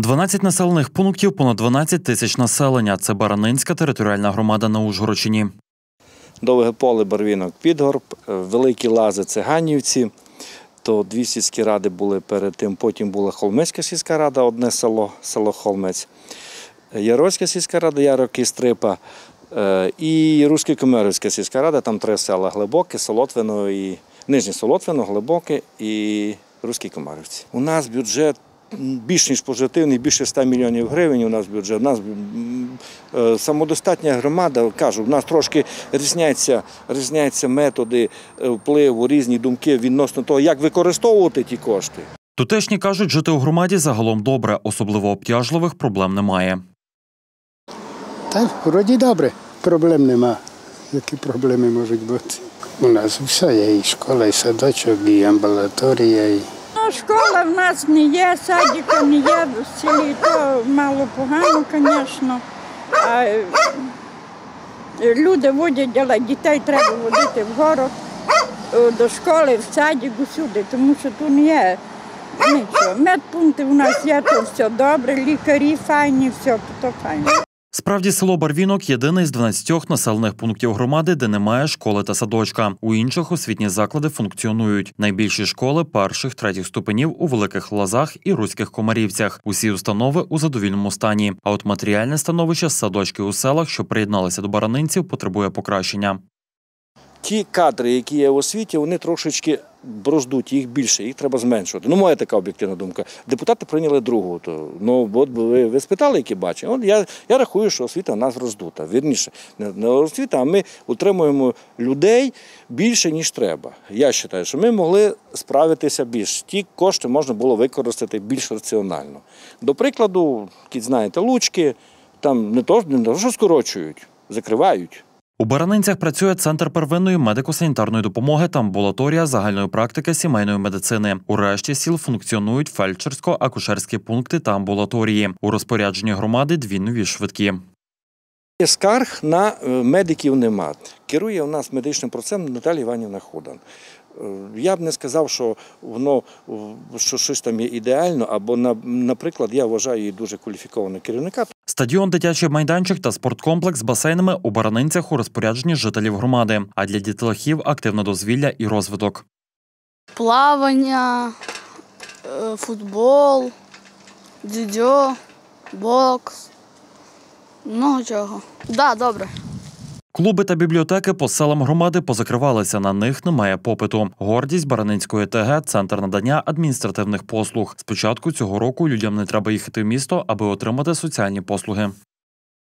12 населених пунктів, понад 12 тисяч населення. Це Баранинська територіальна громада на Ужгородщині. Довге поле Барвінок Підгорб, е, Великі Лази Циганівці. То дві сільські ради були перед тим. Потім була Холмецька сільська рада, одне село, село Холмець. Яроцька сільська рада, Ярок і Стрипа. е, І Руська Комерівська сільська рада, там три села Глибоке, Солотвино і Нижнє Солотвино, Глибоке і Руські Комарівці. У нас бюджет більш ніж позитивний, більше 100 мільйонів гривень. У нас бюджет. У нас е, самодостатня громада, кажу, у нас трошки різняться, різняться методи е, впливу, різні думки відносно того, як використовувати ті кошти. Тутешні кажуть, жити у громаді загалом добре, особливо обтяжливих проблем немає. Та вроді добре, проблем нема. Які проблеми можуть бути? У нас все є, і школа, і садочок, і амбулаторія. І... Школа в нас не є, садика не є в селі, то мало погано, звісно. Люди водять, але дітей треба водити в город, е, до школи, в садик, усюди, тому що тут не є нічого. Медпункти у нас є, то все добре, лікарі файні, все, то файно. Справді, село Барвінок єдине з 12 населених пунктів громади, де немає школи та садочка. У інших освітні заклади функціонують. Найбільші школи перших третіх ступенів у великих лазах і руських комарівцях. Усі установи у задовільному стані. А от матеріальне становище садочки у селах, що приєдналися до баранинців, потребує покращення. Ті кадри, які є в освіті, вони трошечки броздуть, їх більше, їх треба зменшувати. Ну, моя така об'єктивна думка. Депутати прийняли другу. То, ну, от ви, ви спитали, які бачать. От я, я рахую, що освіта в нас роздута. Вірніше, не, не освіта, а ми утримуємо людей більше, ніж треба. Я вважаю, що ми могли справитися більш. Ті кошти можна було використати більш раціонально. До прикладу, знаєте, лучки, там не то, не то що скорочують, закривають. У Баранинцях працює центр первинної медико-санітарної допомоги та амбулаторія загальної практики сімейної медицини. У решті сіл функціонують фельдшерсько-акушерські пункти та амбулаторії. У розпорядженні громади дві нові швидкі. Скарг на е, медиків нема. Керує у нас медичним процесом Наталія Іванівна Ходан. Е, Я б не сказав, що воно що щось там є ідеально, або на- наприклад, я вважаю її дуже кваліфікованого керівника. Стадіон, дитячий майданчик та спорткомплекс з басейнами у Баранинцях у розпорядженні жителів громади. А для дітлахів активне дозвілля і розвиток. плавання, е, футбол, дзюдзьо, бокс. Много чого. Так, да, добре. Клуби та бібліотеки по селам громади позакривалися. На них немає попиту. Гордість Баранинської ТГ центр надання адміністративних послуг. Спочатку цього року людям не треба їхати в місто, аби отримати соціальні послуги.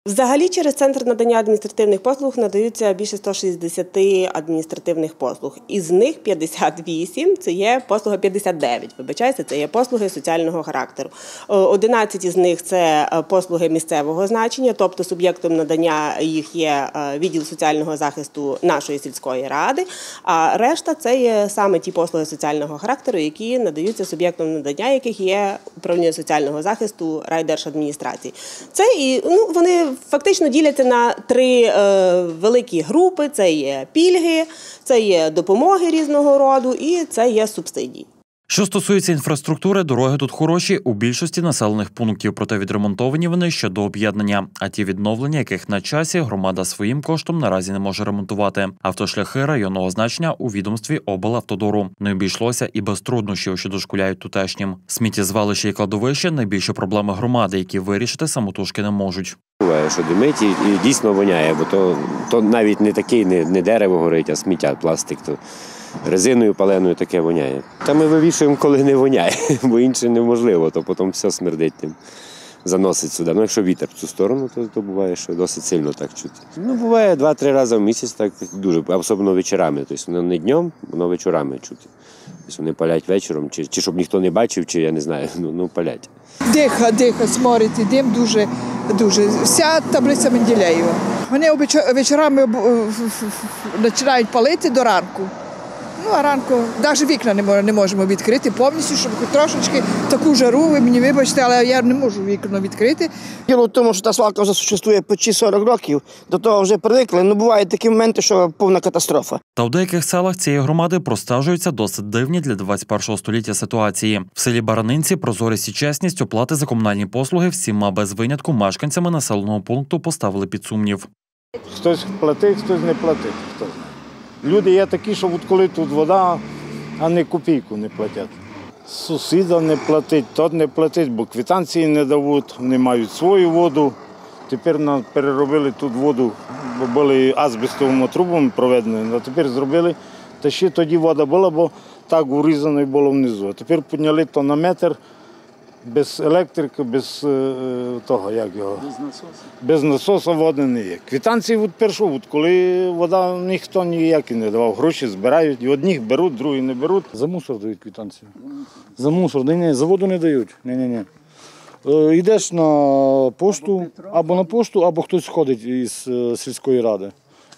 Взагалі через центр надання адміністративних послуг надаються більше 160 адміністративних послуг. Із них 58 – це є послуга 59, вибачайте, це є послуги соціального характеру. О, 11 із них це е, послуги місцевого значення, тобто суб'єктом надання їх є е, відділ соціального захисту нашої сільської ради. А решта це є саме ті послуги соціального характеру, які надаються суб'єктом надання, яких є управління соціального захисту райдержадміністрації. Це і ну вони фактично діляться на три е, великі групи: це є пільги, це є допомоги різного роду і це є субсидії. Що стосується інфраструктури, дороги тут хороші у більшості населених пунктів, проте відремонтовані вони ще до об'єднання. А ті відновлення, яких на часі громада своїм коштом наразі не може ремонтувати. Автошляхи районного значення у відомстві облавтодору не обійшлося і без труднощів, що дошкуляють тутешнім. Сміттєзвалище і кладовище найбільші проблеми громади, які вирішити самотужки не можуть. Буває, що димить і, і дійсно воняє, бо то, то навіть не такий, не, не дерево горить, а сміття, пластик. То резиною паленою таке воняє. Та ми вивішуємо, коли не воняє, бо інше неможливо, то потім все смердить тим. Заносить сюди. Ну, якщо вітер в цю сторону, то, то буває, що досить сильно так чути. Ну, буває два-три рази в місяць, так дуже, особливо вечорами. Тобто воно не днем, воно вечорами чути. Тобто вони палять вечором, чи, чи щоб ніхто не бачив, чи я не знаю, ну, ну палять. Диха, диха, сморить дим дуже, дуже. Вся таблиця Менделєєва. Вони вечорами починають палити до ранку. Ну, а ранку навіть вікна не мо- не можемо відкрити повністю, щоб трошечки таку жару, ви мені вибачте, але я не можу вікно відкрити. Діло в тому, що та свалка вже существує почти 40 років, до того вже привикли. Ну бувають такі моменти, що повна катастрофа. Та у деяких селах цієї громади простежуються досить дивні для 21 століття ситуації. В селі Баранинці прозорість і чесність оплати за комунальні послуги всіма без винятку мешканцями населеного пункту поставили під сумнів. Хтось платить, хтось не платить. Хто знає. Люди є такі, що от коли тут вода, а не копійку не платять. Сусіда не платить, тот не платить, бо квитанції не дають, не мають свою воду. Тепер нам переробили тут воду, бо були азбестовими трубами проведені, а тепер зробили. Та ще тоді вода була, бо так урізано було внизу. А тепер підняли то на метр без електрики, без е, е, того, як його. Без насосу. Без насосу води не є. Квитанції від першого, от коли вода ніхто ніякі не давав. Гроші збирають, і одних беруть, другі не беруть. За мусор дають квитанцію. За мусор. Ні, ні, за воду не дають. Ні, ні, ні. Е, йдеш на пошту, або на пошту, або хтось ходить із е, сільської ради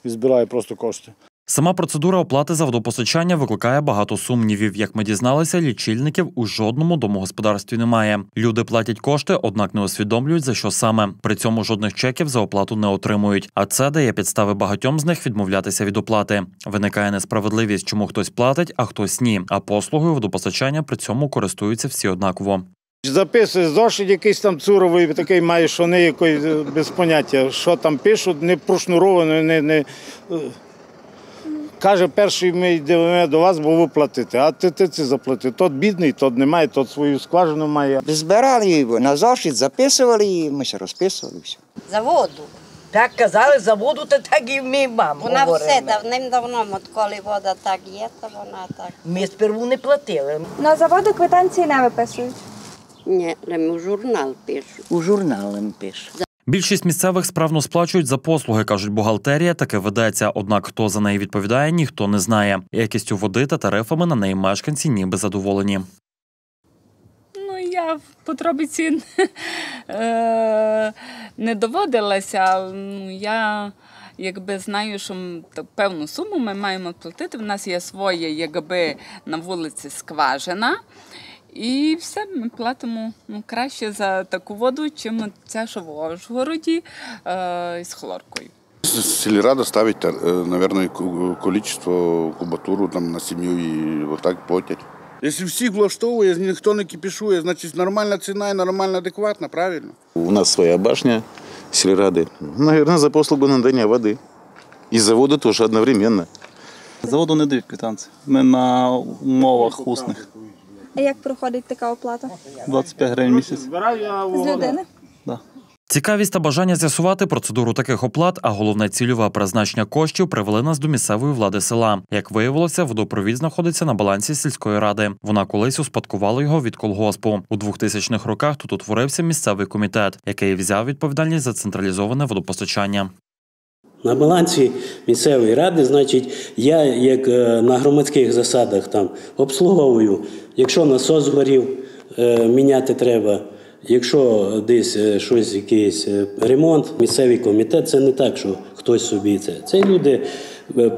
і збирає просто кошти. Сама процедура оплати за водопостачання викликає багато сумнівів. Як ми дізналися, лічильників у жодному домогосподарстві немає. Люди платять кошти, однак не усвідомлюють за що саме. При цьому жодних чеків за оплату не отримують. А це дає підстави багатьом з них відмовлятися від оплати. Виникає несправедливість, чому хтось платить, а хтось ні. А послугою водопостачання при цьому користуються всі однаково. Записує зошит якийсь там цуровий, такий має, що не е, без поняття, що там пишуть, не прошнуровано, не. не. Каже, перший ми йдемо до вас, бо ви платите, а ти, ти це заплати. Тот бідний, тот не має, тот свою скважину має. Збирали її на зошит, записували її, ми ще розписували. Все. За воду. Так казали за воду, то так і ми мам. Вона говоримо. все давним-давно, от коли вода так є, то вона так. Ми сперву не платили. На заводу квитанції не виписують. Ні, в журнал пишу. У журнали пише. Більшість місцевих справно сплачують за послуги, кажуть, бухгалтерія таке ведеться. Однак хто за неї відповідає, ніхто не знає. Якістю води та тарифами на неї мешканці ніби задоволені. Ну, я в подробиці е, не доводилася. Ну, Я якби знаю, що певну суму ми маємо платити. В нас є своє, якби на вулиці скважина. І все, ми платимо ну, краще за таку воду, чим ця, що в Ожгороді е, з хлоркою. Сельрада ставить, э, наверное, количество кубатуру там на семью и вот так платять. Якщо всіх влаштовує, ніхто не кипішує, значить нормальна ціна і нормально адекватна, правильно? У нас своя башня сельрады. Наверное, за послугу надання води. І заводу теж одновременно. Заводу не дають квитанції. Ми на умовах усних. А як проходить така оплата? 25 гривень місяць. З людини? Да. Цікавість та бажання з'ясувати процедуру таких оплат, а головне цільове призначення коштів привели нас до місцевої влади села. Як виявилося, водопровід знаходиться на балансі сільської ради. Вона колись успадкувала його від колгоспу. У 2000-х роках тут утворився місцевий комітет, який взяв відповідальність за централізоване водопостачання. На балансі місцевої ради, значить, я як е, на громадських засадах там обслуговую. Якщо насос згорів, е, міняти треба. Якщо десь е, щось, якийсь ремонт, місцевий комітет, це не так, що хтось собі це. Це люди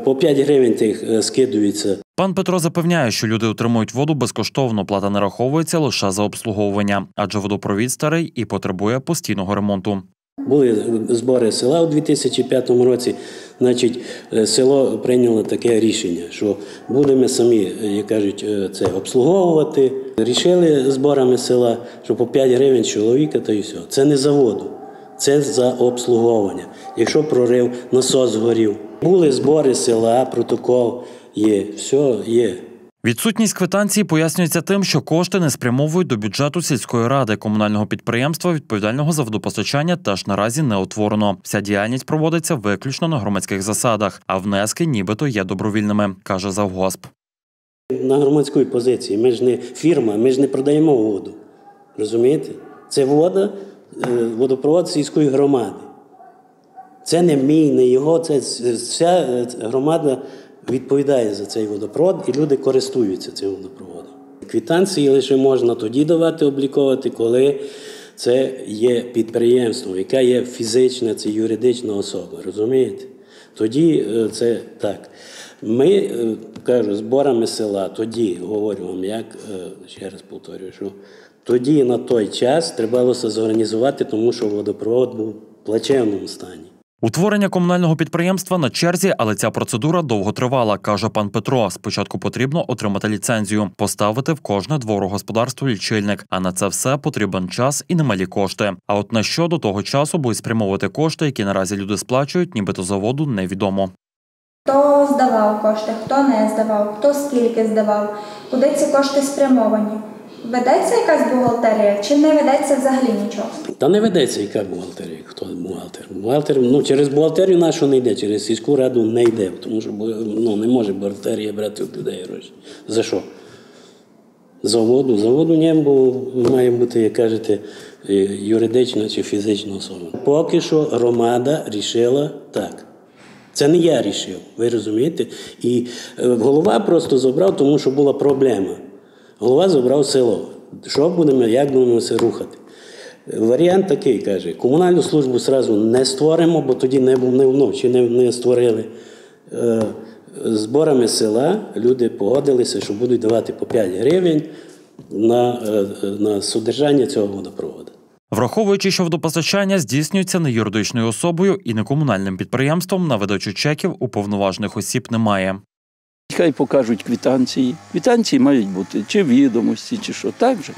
по 5 гривень тих скидуються. Пан Петро запевняє, що люди отримують воду безкоштовно. Плата нараховується лише за обслуговування, адже водопровід старий і потребує постійного ремонту. Були збори села у 2005 році. Значить, е, село прийняло таке рішення, що будемо самі, е, як кажуть, е, це обслуговувати. Рішили зборами села, що по 5 гривень чоловіка, та й все. Це не за воду, це за обслуговування. Якщо прорив, насос згорів. Були збори села, протокол є, все є. Відсутність квитанції пояснюється тим, що кошти не спрямовують до бюджету сільської ради комунального підприємства, відповідального за водопостачання, теж наразі не утворено. Вся діяльність проводиться виключно на громадських засадах, а внески нібито є добровільними, каже завгосп. На громадській позиції. Ми ж не фірма, ми ж не продаємо воду. Розумієте? Це вода, е, водопровод сільської громади. Це не мій, не його, це вся е, громада відповідає за цей водопровод, і люди користуються цим водопроводом. Квітанції лише можна тоді давати обліковувати, коли це є підприємство, яке є фізична, це юридична особа. Розумієте? тоді е, це так. Ми е, кажу, зборами села, тоді говорю вам, як е, ще раз повторюю, що тоді на той час требалося зорганізувати, тому що водопровод був в плачевному стані. Утворення комунального підприємства на черзі, але ця процедура довго тривала, каже пан Петро. Спочатку потрібно отримати ліцензію, поставити в кожне дворогосподарство лічильник. А на це все потрібен час і немалі кошти. А от на що до того часу будуть спрямовувати кошти, які наразі люди сплачують, нібито заводу невідомо. Хто здавав кошти, хто не здавав, хто скільки здавав, куди ці кошти спрямовані. Ведеться якась бухгалтерія чи не ведеться взагалі нічого? Та не ведеться яка бухгалтерія, хто бухгалтер. Бухгалтер, ну через бухгалтерію нашу не йде, через сільську раду не йде, тому що ну, не може бухгалтерія брати у людей гроші. За що? Заводу. Заводу ні, бо має бути, як кажете, е, юридична чи фізична особа. Поки що громада рішила так. Це не я рішив, ви розумієте? І е, голова просто забрав, тому що була проблема. Голова забрав село. Що будемо, як будемо це рухати? Варіант такий каже: комунальну службу зразу не створимо, бо тоді не, не, ну, чи не, не створили. Е, зборами села люди погодилися, що будуть давати по 5 гривень на, е, на содержання цього водопроводу. Враховуючи, що водопостачання здійснюється не юридичною особою і не комунальним підприємством, на видачу чеків у повноважених осіб немає. Хай покажуть квитанції. Квитанції мають бути чи відомості, чи що. Так же.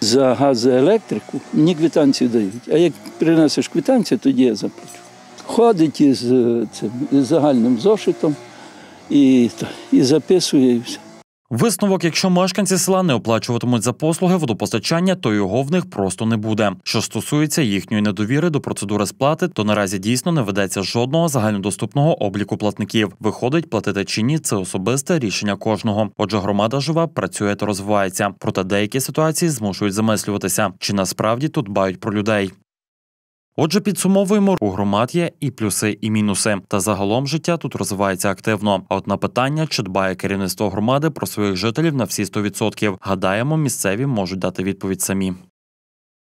За газ, за електрику мені квитанцію дають. А як принесеш квитанцію, тоді я заплачу. Ходить із е, цим із загальним зошитом і, і записує і все. Висновок, якщо мешканці села не оплачуватимуть за послуги водопостачання, то його в них просто не буде. Що стосується їхньої недовіри до процедури сплати, то наразі дійсно не ведеться жодного загальнодоступного обліку платників. Виходить, платити чи ні це особисте рішення кожного. Отже, громада жива, працює та розвивається. Проте деякі ситуації змушують замислюватися, чи насправді тут дбають про людей. Отже, підсумовуємо, у громад є і плюси, і мінуси. Та загалом життя тут розвивається активно. А от на питання, чи дбає керівництво громади про своїх жителів на всі 100%, гадаємо, місцеві можуть дати відповідь самі.